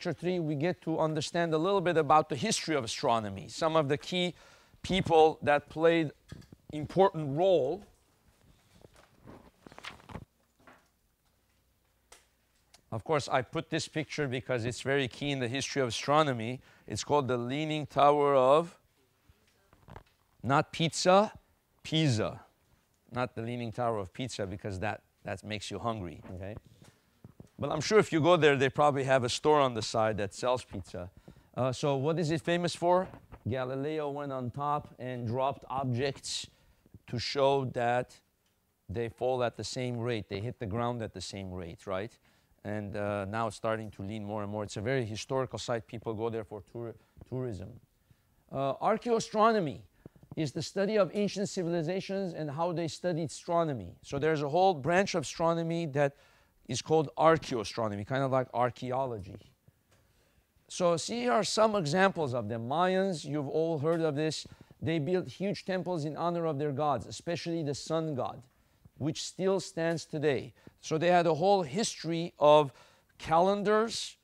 lecture three, we get to understand a little bit about the history of astronomy, some of the key people that played important role. Of course, I put this picture because it's very key in the history of astronomy. It's called the Leaning Tower of, not pizza, Pisa. Not the Leaning Tower of Pizza because that, that makes you hungry, okay? But I'm sure if you go there, they probably have a store on the side that sells pizza. Uh, so what is it famous for? Galileo went on top and dropped objects to show that they fall at the same rate. They hit the ground at the same rate, right? And uh, now it's starting to lean more and more. It's a very historical site. People go there for tour tourism. Uh, archaeoastronomy is the study of ancient civilizations and how they studied astronomy. So there's a whole branch of astronomy that is called archaeoastronomy, kind of like archaeology. So see here are some examples of them. Mayans, you've all heard of this. They built huge temples in honor of their gods, especially the sun god, which still stands today. So they had a whole history of calendars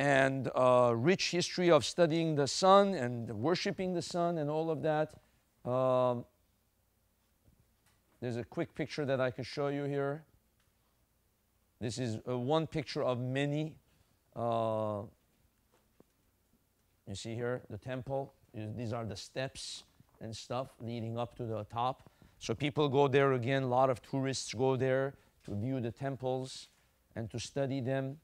and a rich history of studying the sun and worshiping the sun and all of that. Um, there's a quick picture that I can show you here. This is uh, one picture of many. Uh, you see here the temple. These are the steps and stuff leading up to the top. So people go there again. A lot of tourists go there to view the temples and to study them.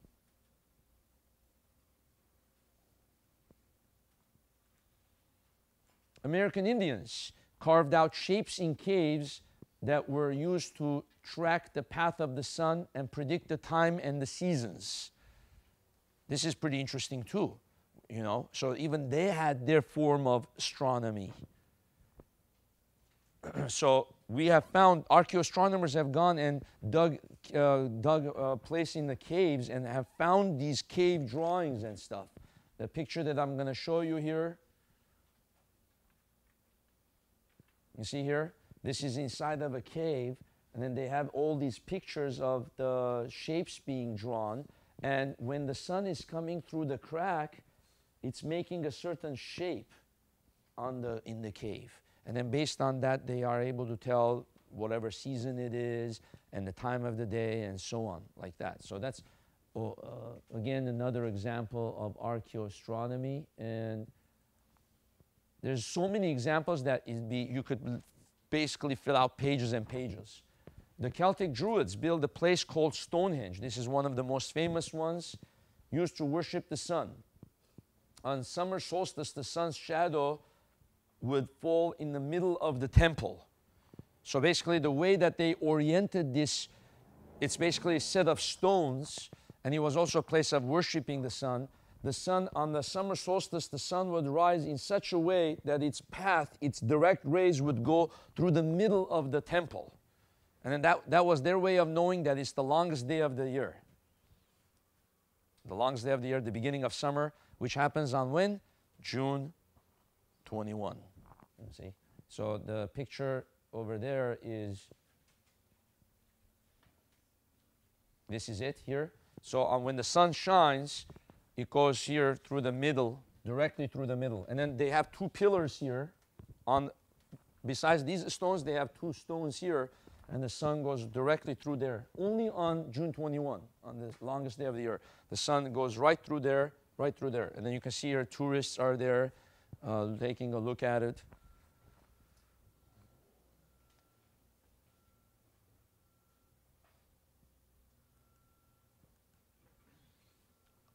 American Indians carved out shapes in caves that were used to track the path of the sun and predict the time and the seasons. This is pretty interesting too, you know. So even they had their form of astronomy. so we have found archaeoastronomers have gone and dug uh, dug a uh, place in the caves and have found these cave drawings and stuff. The picture that I'm going to show you here. You see here? This is inside of a cave and then they have all these pictures of the shapes being drawn. And when the sun is coming through the crack, it's making a certain shape on the, in the cave. And then based on that, they are able to tell whatever season it is and the time of the day and so on, like that. So that's, uh, again, another example of archaeoastronomy. And there's so many examples that be, you could basically fill out pages and pages. The Celtic Druids built a place called Stonehenge. This is one of the most famous ones, used to worship the sun. On summer solstice, the sun's shadow would fall in the middle of the temple. So basically, the way that they oriented this, it's basically a set of stones, and it was also a place of worshiping the sun. The sun, on the summer solstice, the sun would rise in such a way that its path, its direct rays would go through the middle of the temple. And then that, that was their way of knowing that it's the longest day of the year. The longest day of the year, the beginning of summer, which happens on when? June 21. You see? So the picture over there is, this is it here. So um, when the sun shines, it goes here through the middle, directly through the middle. And then they have two pillars here. On, besides these stones, they have two stones here and the sun goes directly through there. Only on June 21, on the longest day of the year, the sun goes right through there, right through there. And then you can see here tourists are there uh, taking a look at it.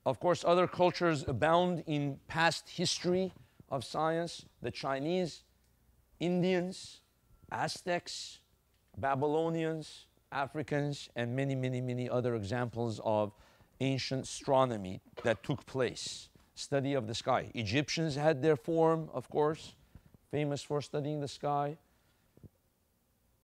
Of course, other cultures abound in past history of science. The Chinese, Indians, Aztecs, Babylonians, Africans, and many, many, many other examples of ancient astronomy that took place. Study of the sky. Egyptians had their form, of course, famous for studying the sky.